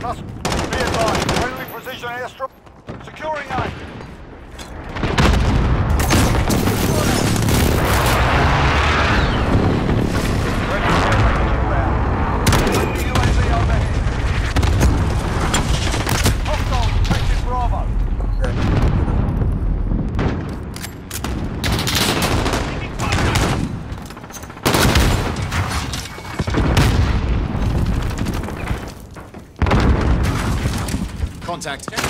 Plus. Be advised. Friendly precision airstrike. Securing A. Ready to inbound. Friendly UAV overhead. Hostiles taking Bravo. Contact.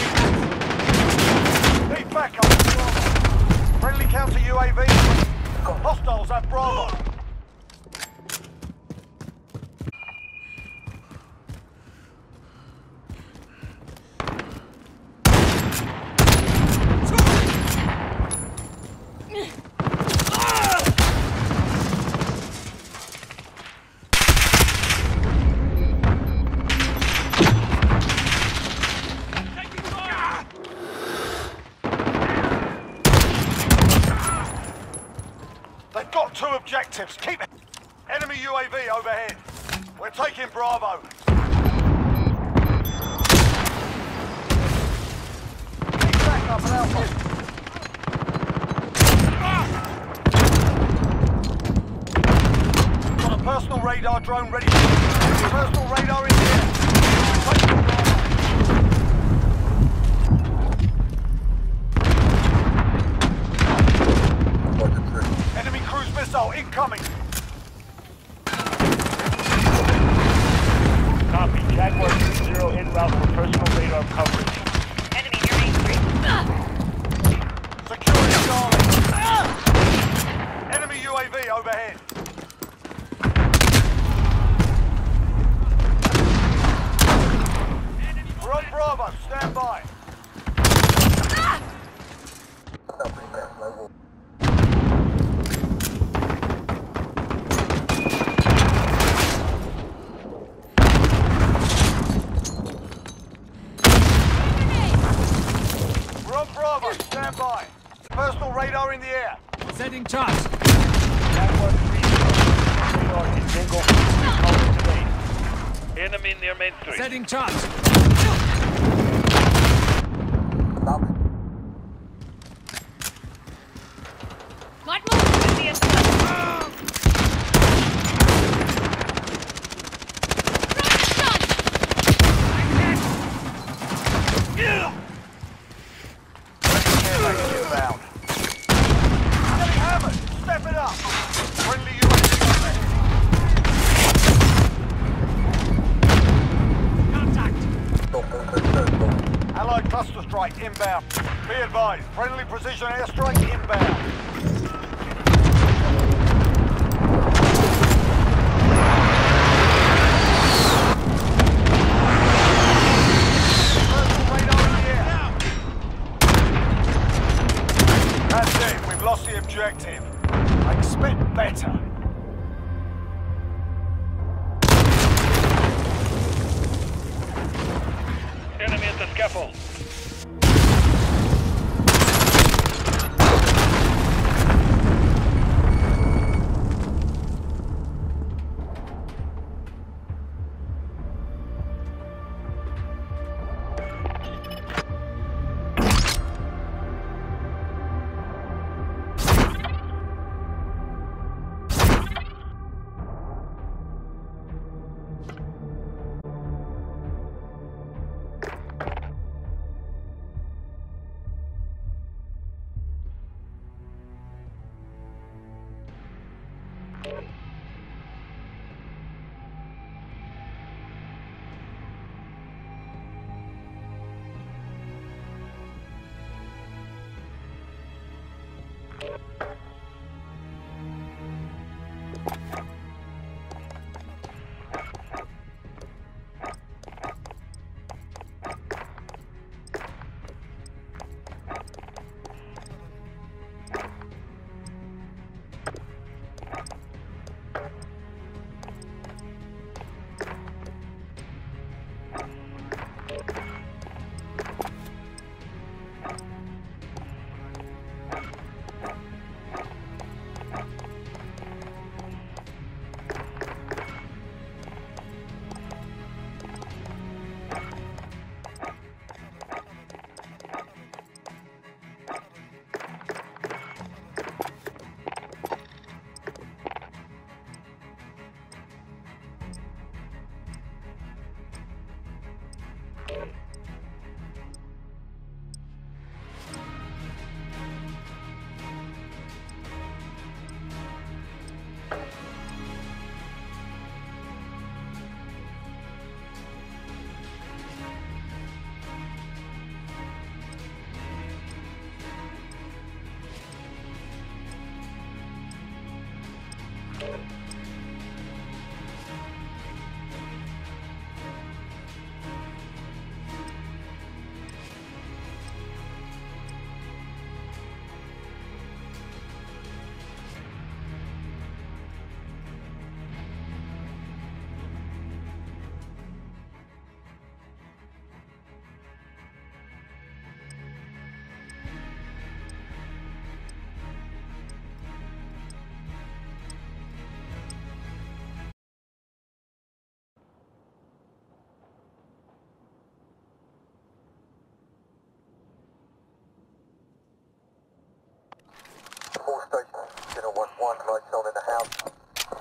station, Channel 1-1, right zone in the house.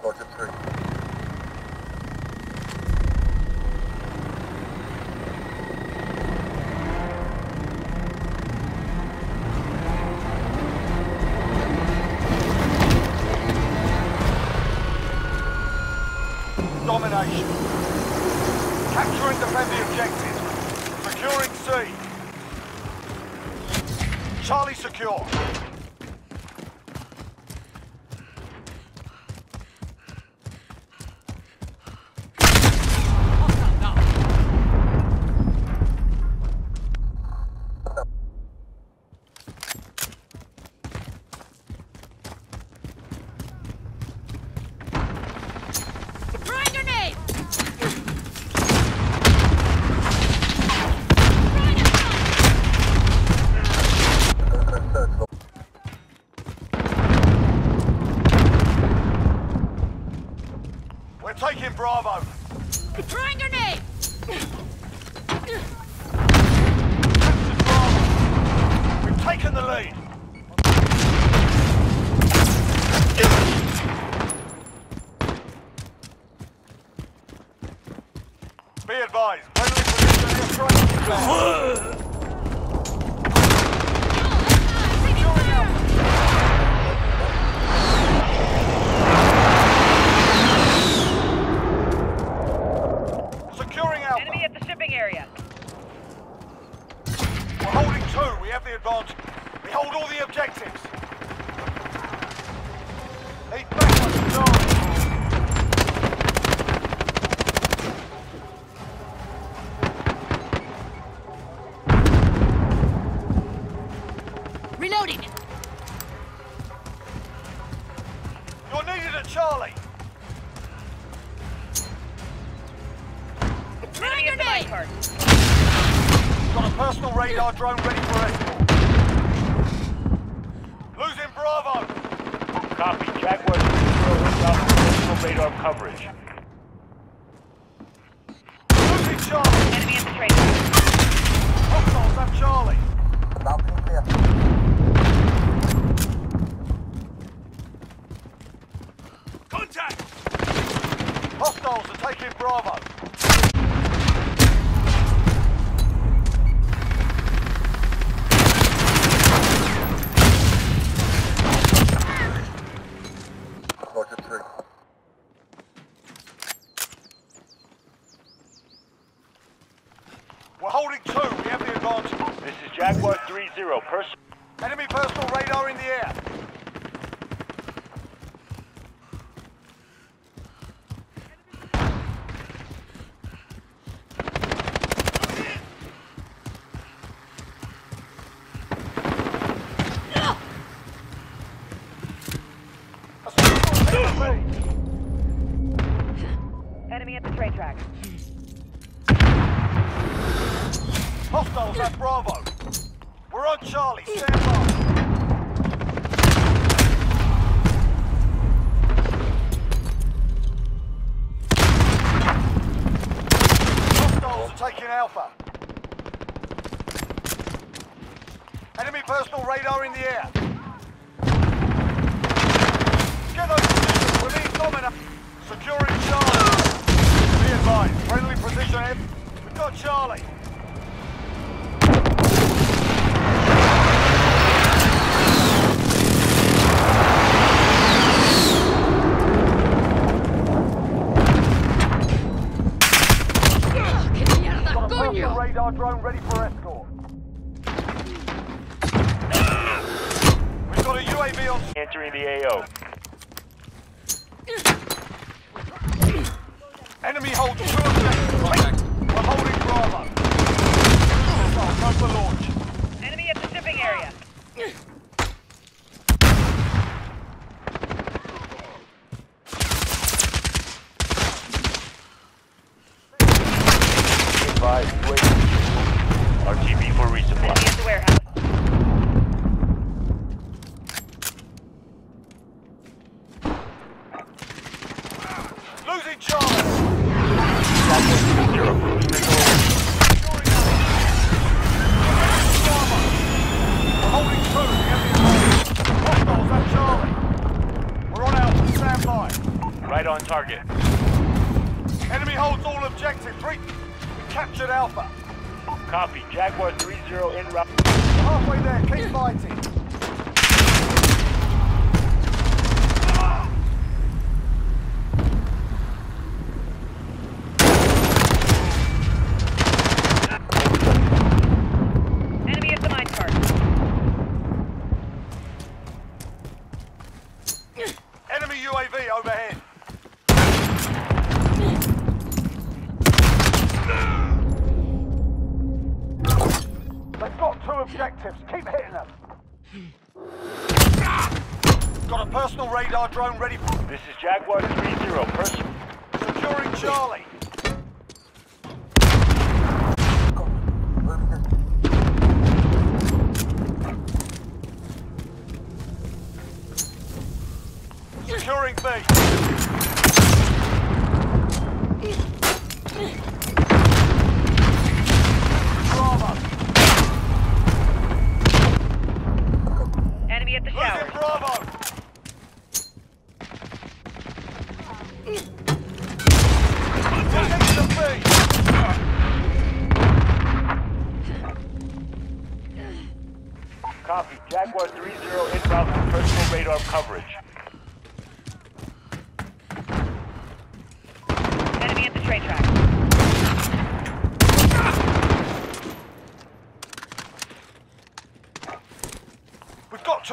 Roger three. Domination. Capture and defend the objective. Securing C. Charlie secure. Bravo. Throwing grenade! Bravo. We've taken the lead. We're holding two. We have the advantage. This is Jaguar 3-0. Enemy personal radar in the air. Copy. Jaguar 3-0 in route. Halfway there. Keep fighting.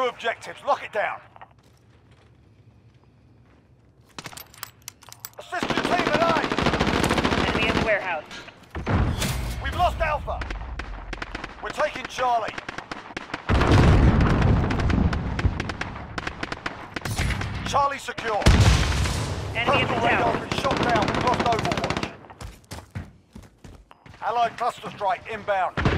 objectives. Lock it down. Assist your team alive. Enemy the warehouse. We've lost Alpha. We're taking Charlie. Charlie secure. Enemy at the. Been shot down. We've lost Overwatch. Allied cluster strike inbound.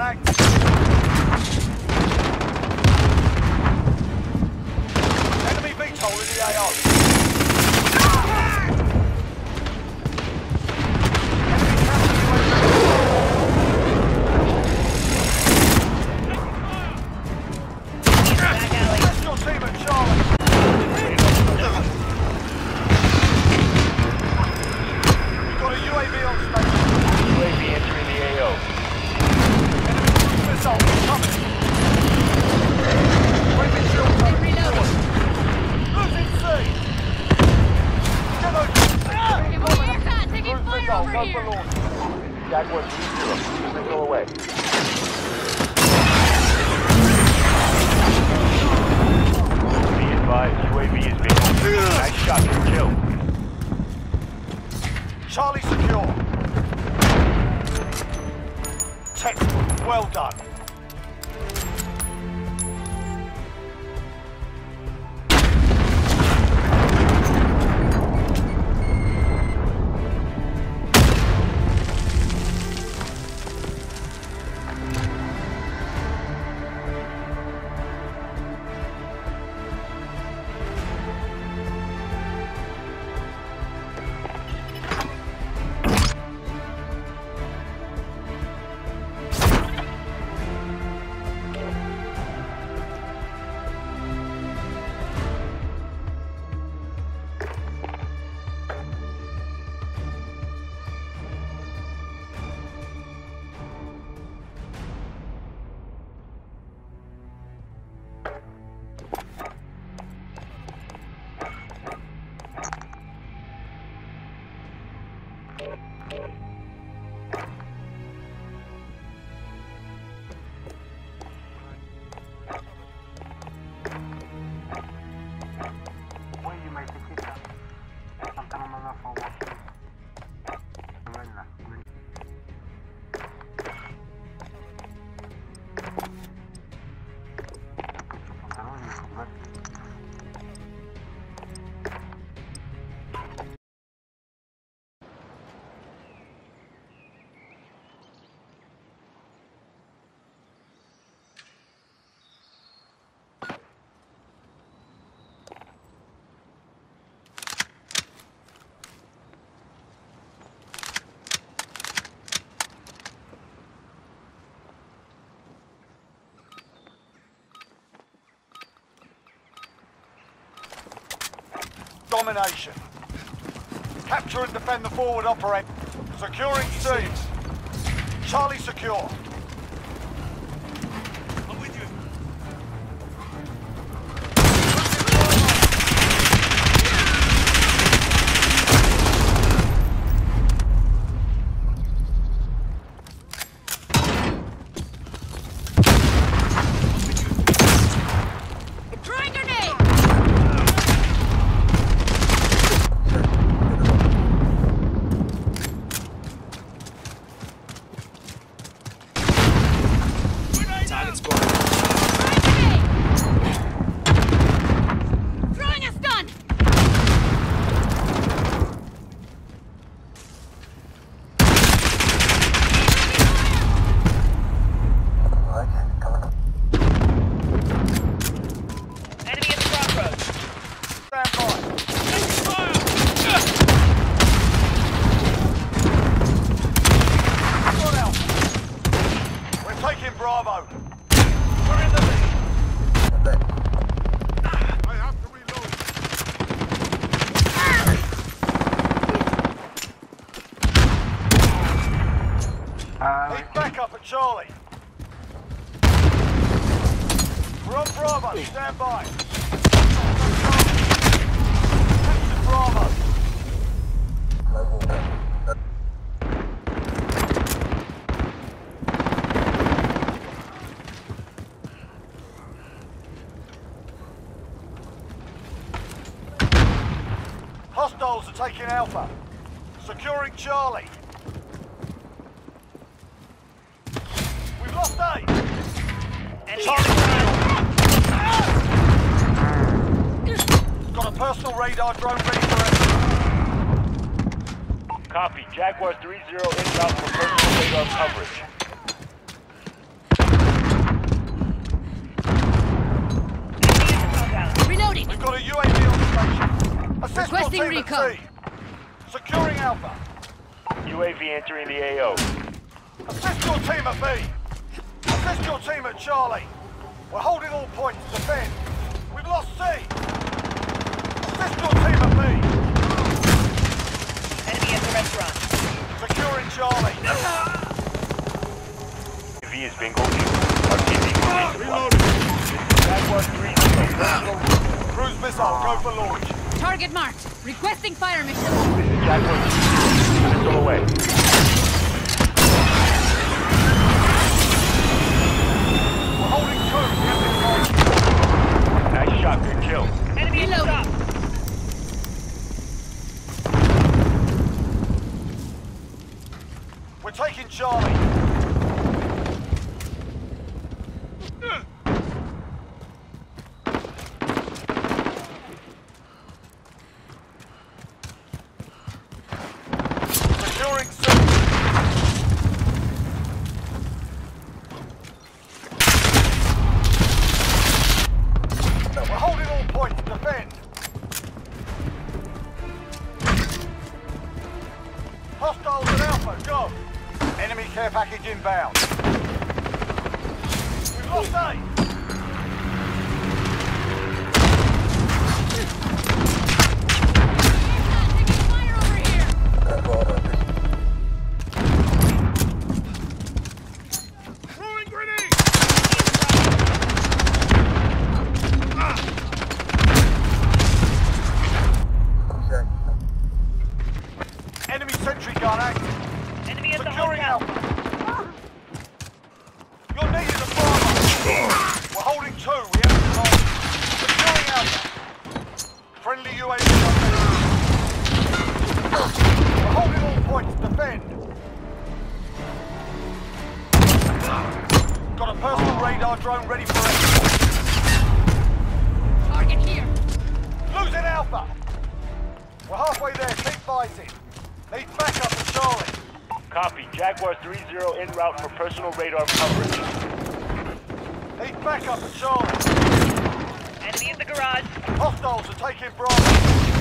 on. domination. Capture and defend the forward operator. Securing C. Charlie secure. missile. Go for launch. Target marked. Requesting fire mission. This is Jaguar. Missile away. We're holding two. Captain. have. Nice shot. Good kill. Enemy Reloading. We're taking Charlie. Need backup. Copy. Jaguar 3-0 en route for personal radar coverage. Need backup and Enemy in the garage. Hostiles are taking Bravo.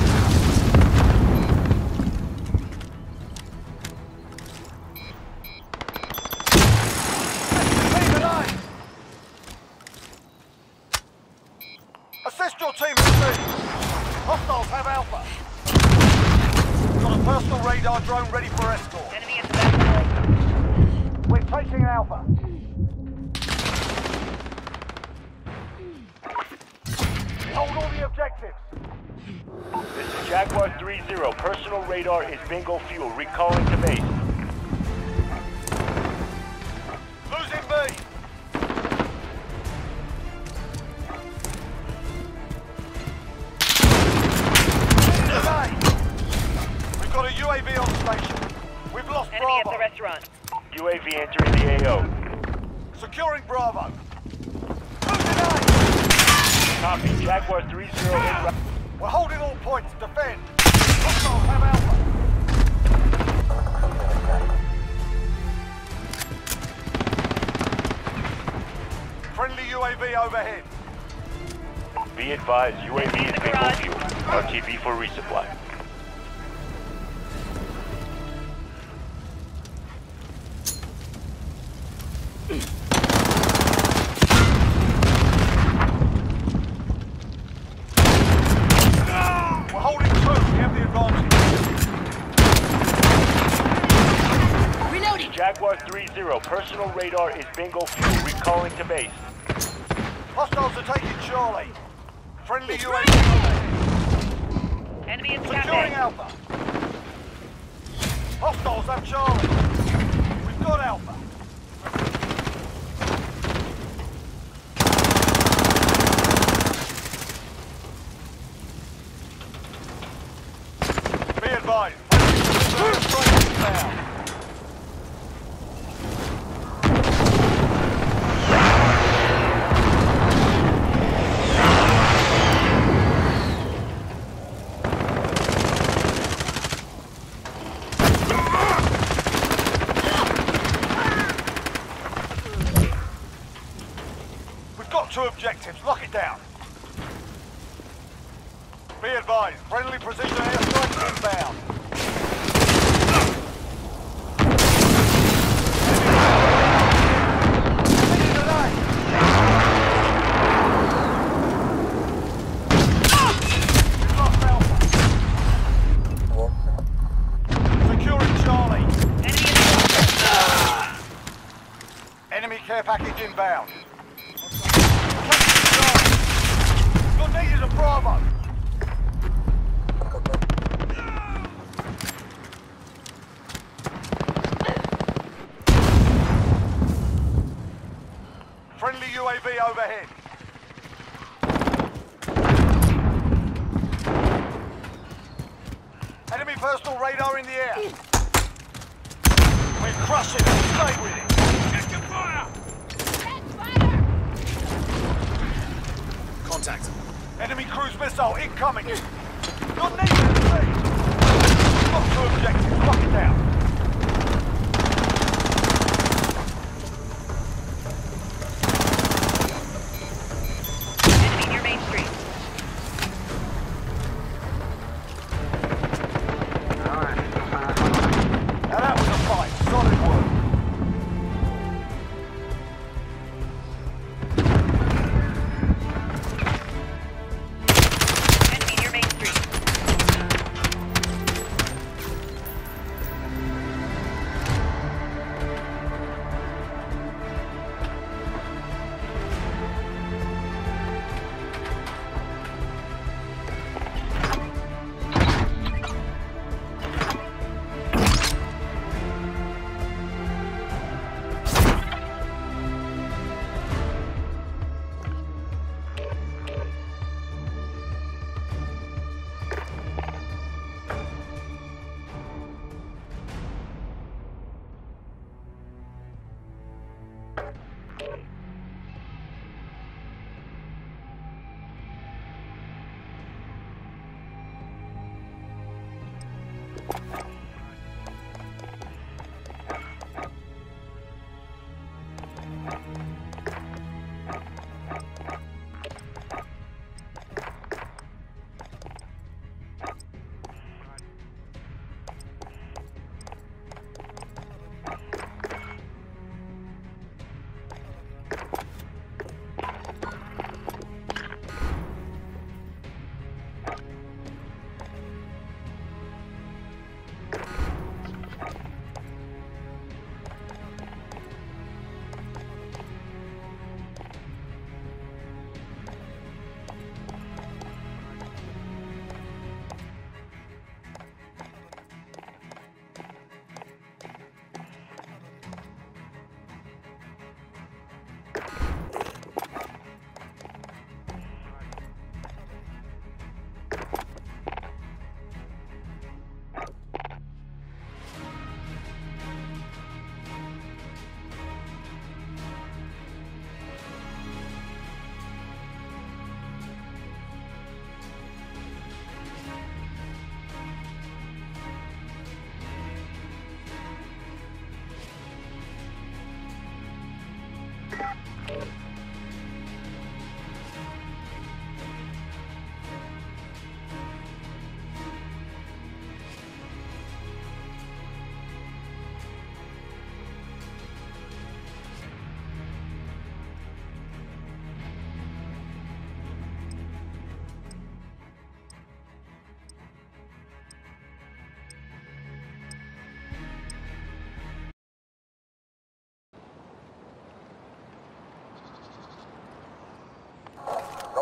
recall Hostiles are taking Charlie. Friendly UAV. Enemy is Securing Alpha. Hostiles have Charlie. We've got Alpha.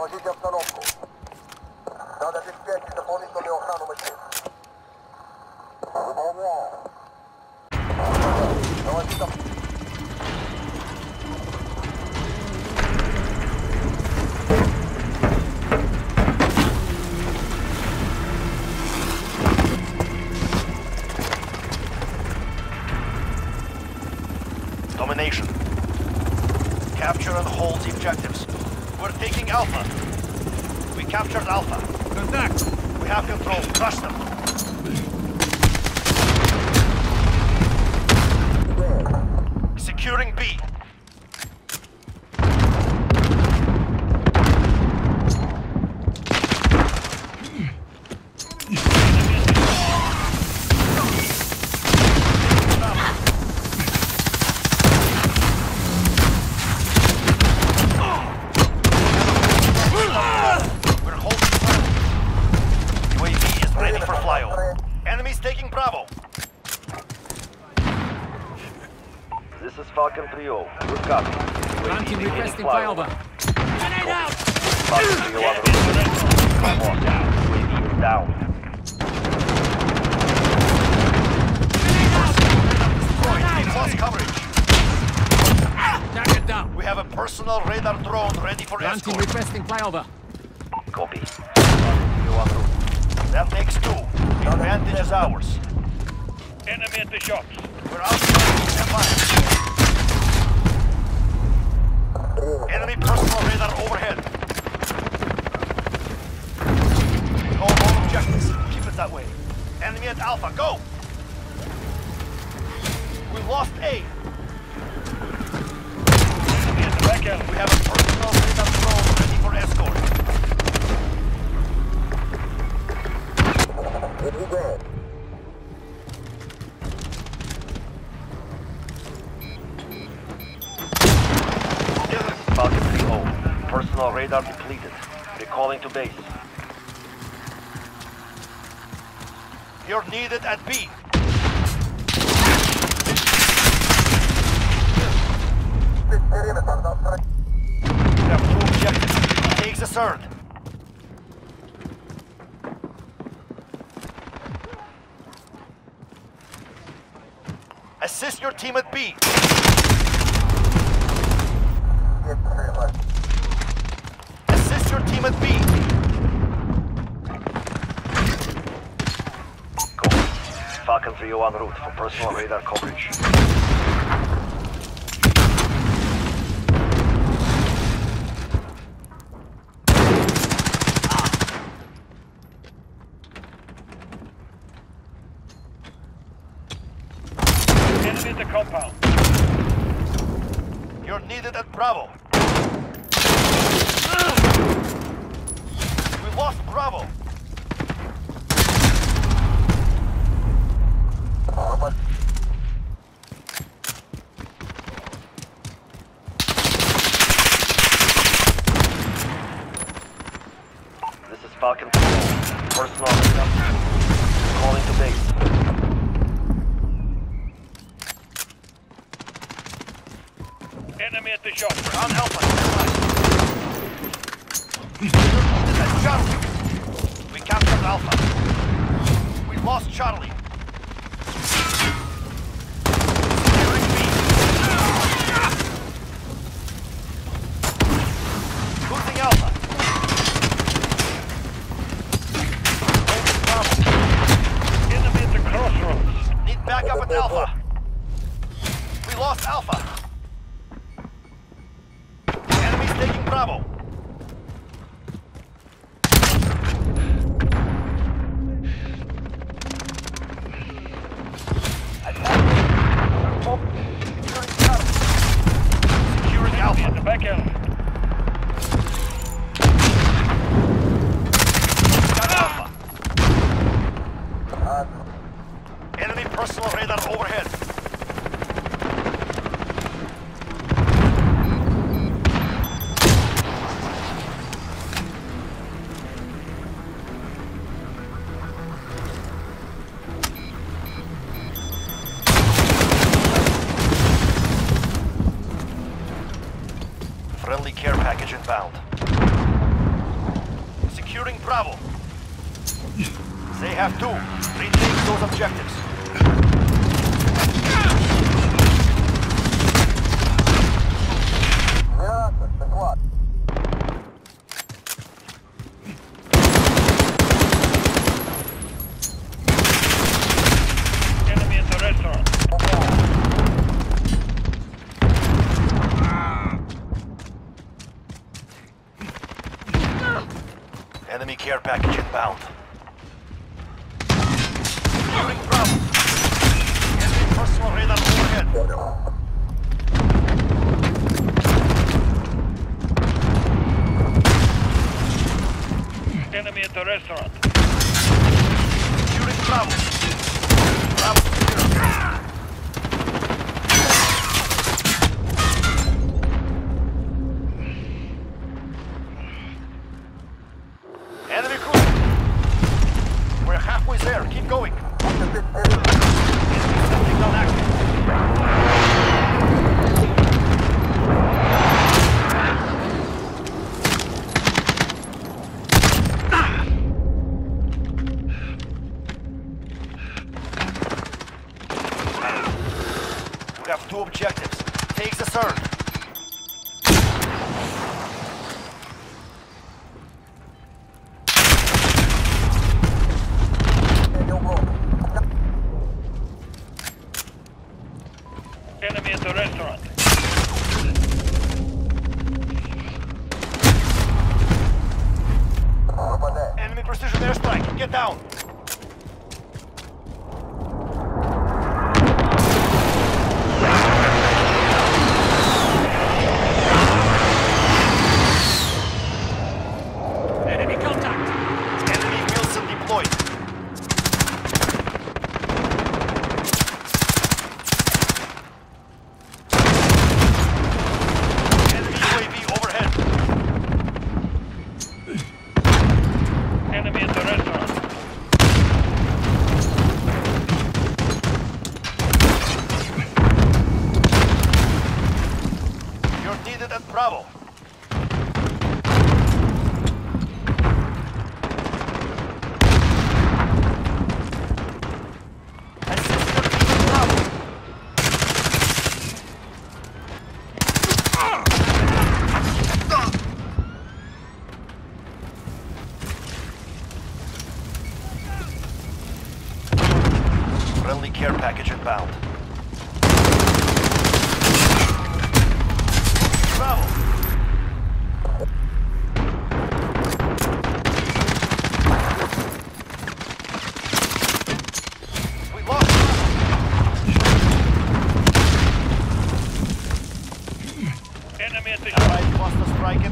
Prowadzicie obстановку. Надо обеспечить дополнительную охрану машин. Выполняю. Давайте там. Domination. Capture and hold the objective. Taking Alpha. We captured Alpha. Contact! We have control. Crush them. concerned. Assist your team at B. Assist your team at B. Falcon 301 route for personal radar coverage. compound. You're needed at Bravo.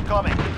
Incoming.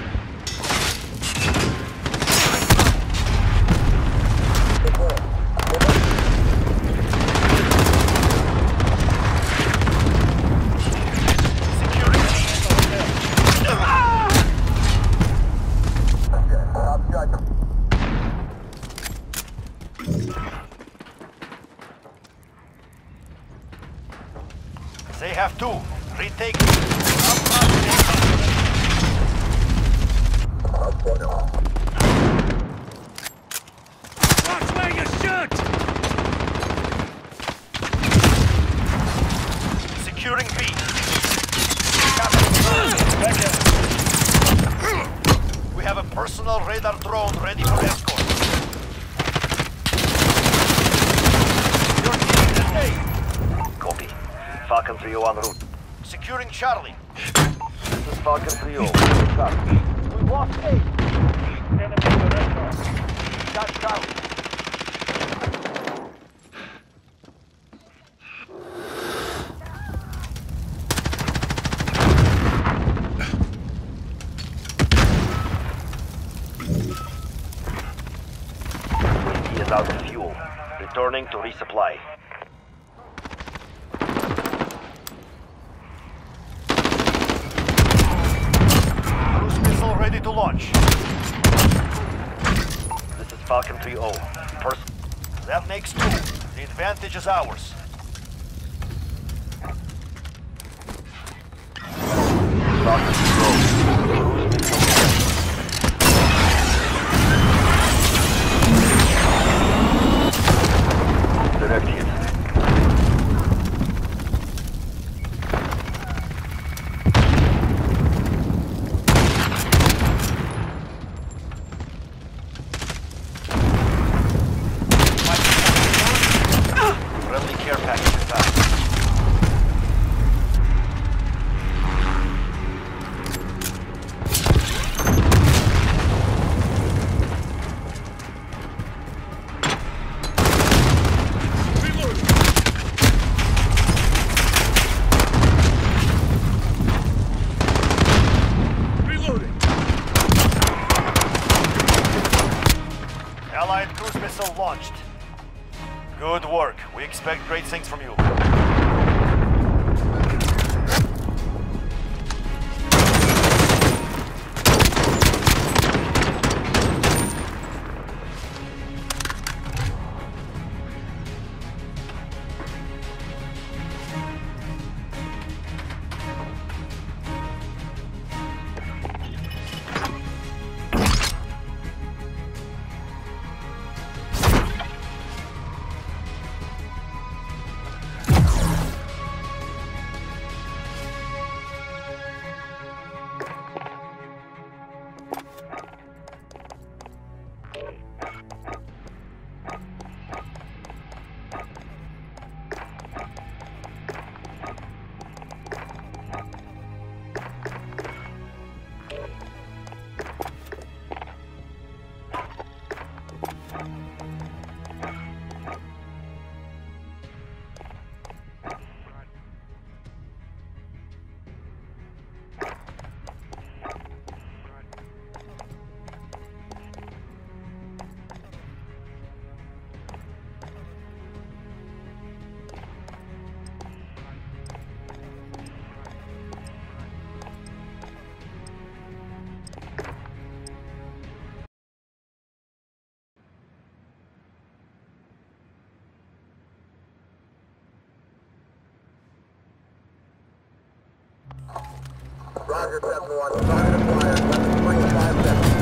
Roger, 7-1. Target acquired. Weapons free in 5 seconds.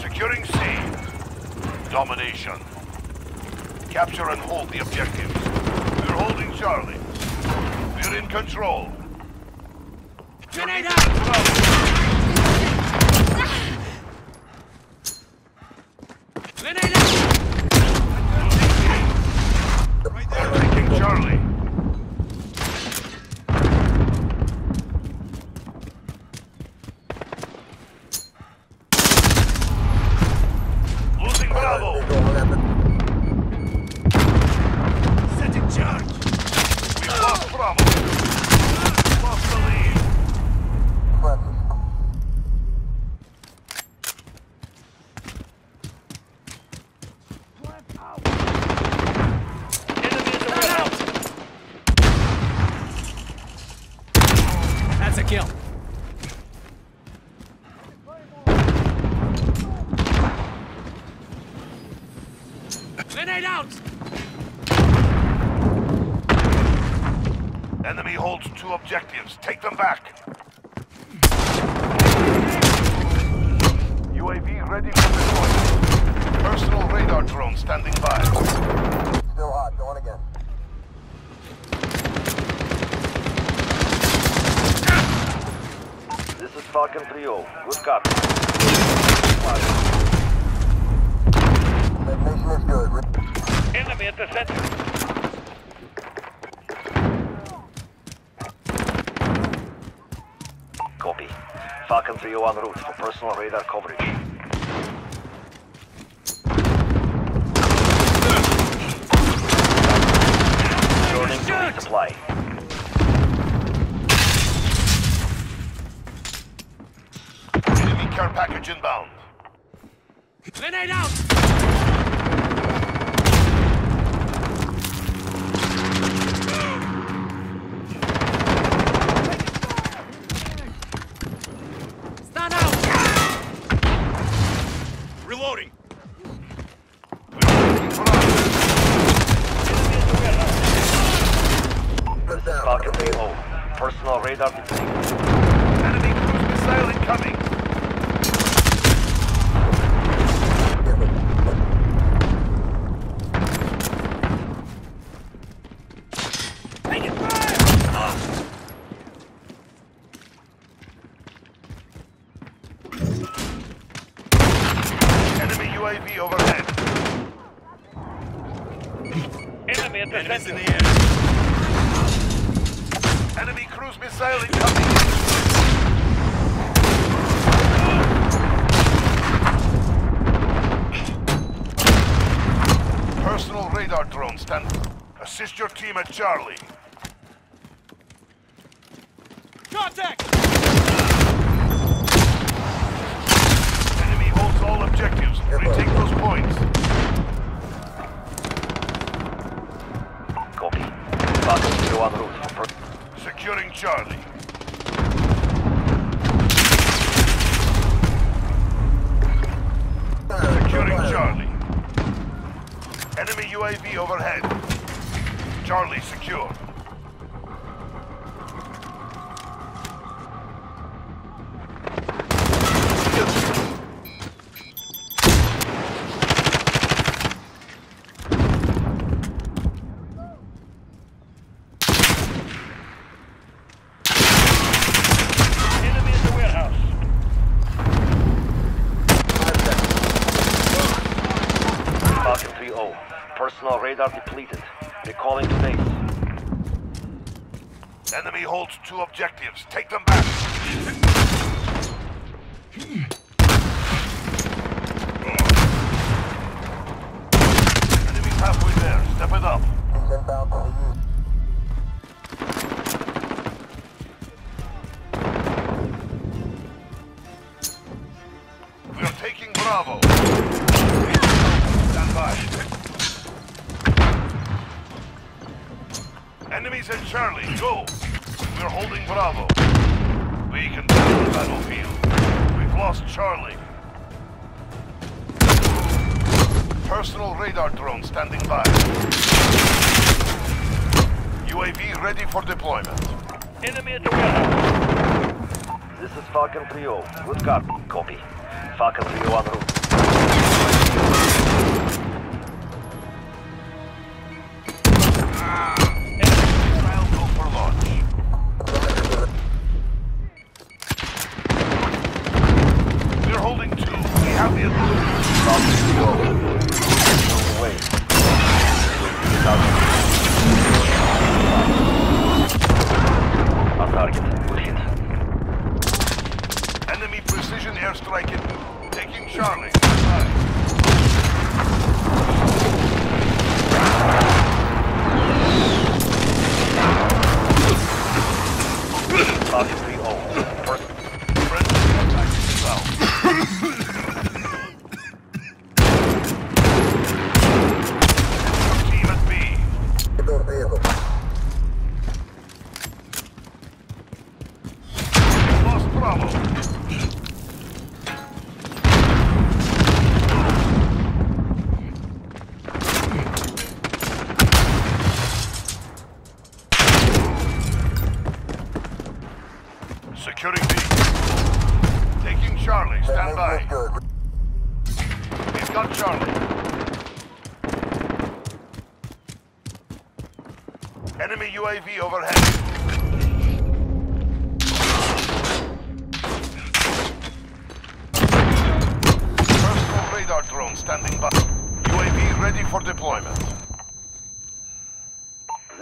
Securing C. Domination. Capture and hold the objectives. We're holding Charlie. We're in control. Grenade out! Grenade out! We're taking Charlie. Losing Bravo. Visual on effort. Setting charge! We've lost Bravo. Lost the lead. Francis. Enemy in the warehouse. That's a kill. Grenade out! Enemy holds two objectives. Take them back. UAV ready for deployment. Personal radar drone standing by. Still hot. Going again. This is Falcon 3-0. Good copy. Detonation is good. Enemy at the center. 301 route for personal radar coverage. Returning to resupply. Enemy care package inbound. Grenade out! Enemy at Enemies in the air. Enemy cruise missile incoming. Personal radar drone stand. Assist your team at Charlie. Contact! Enemy holds all objectives. Retake those points. Falcon 3-0 en route Securing Charlie. Securing Charlie. Enemy UAV overhead. Charlie secure. Enemy in the warehouse. Five seconds. Falcon 3-0. Personal radar depleted. Recalling to base. Enemy holds two objectives. Take radar drone standing by. UAV ready for deployment. Enemy at the. This is Falcon 3-0. Good copy. Copy. Falcon 3-0 en route.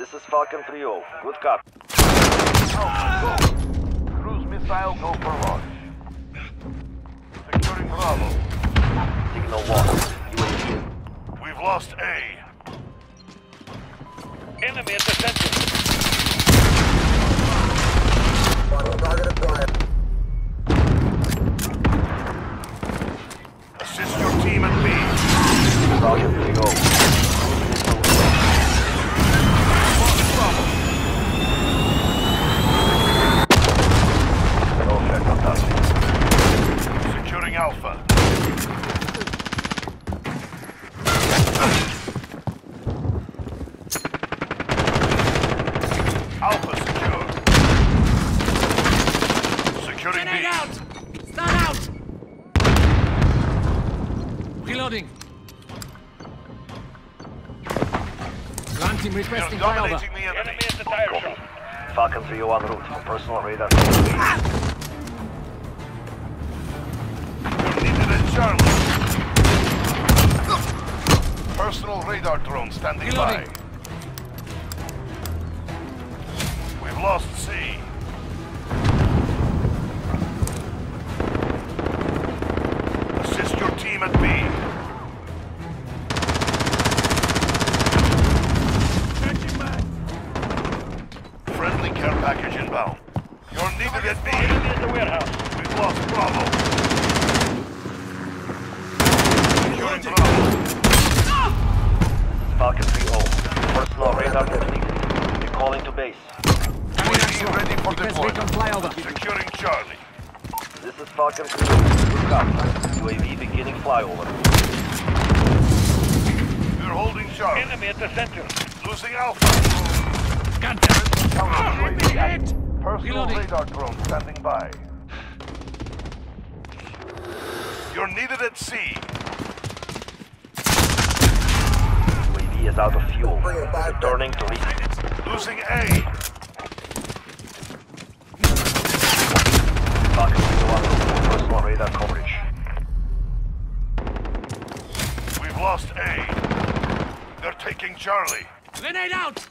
This is Falcon 3-0. Good copy. Cruise missile go for launch. Securing Bravo. Signal lost. UAV. We've lost A. Enemy at the center. Assist your team at B. Falcon 3-0. Alpha. Alpha secure. Securing Grenade B. out! Stand out! Reloading. Ground team We are requesting flyover. dominating the enemy. at the tire shop. Falcon 3-0 en route. Personal radar. You're This is Falcon 3-0. Good copy. UAV beginning flyover. We're holding Charlie. Enemy at the center. Losing Alpha. Contact. Counter ah, Hit me, UAV hit! active. Personal Reloading. radar drone standing by. You're needed at C. UAV is out of fuel. Returning to reset. Losing A. Falcon 3-0 radar coverage. We've lost A. They're taking Charlie. Grenade out!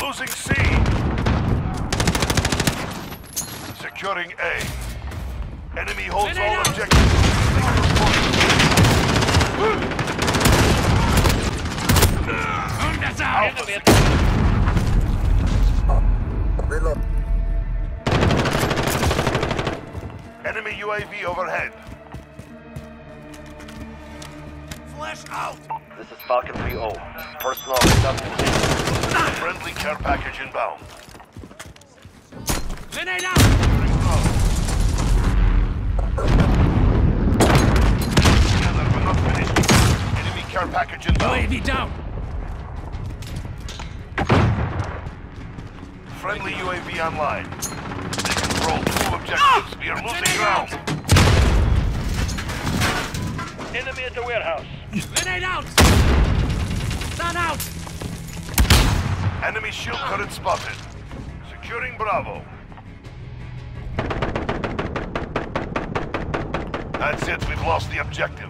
Losing C. Securing A. Enemy holds Grenade all out. objectives. That's out! Alpha secure. Enemy UAV overhead. Flash out! This is Falcon 3-0. Personal radar. Friendly care package inbound. Grenade out! Together, we're not finished. Enemy care package inbound. UAV down! Friendly UAV online. They control two objectives. We are losing ground. Enemy at the warehouse. Grenade out! Stun out! Enemy shield turret spotted. Securing Bravo. That's it. We've lost the objective.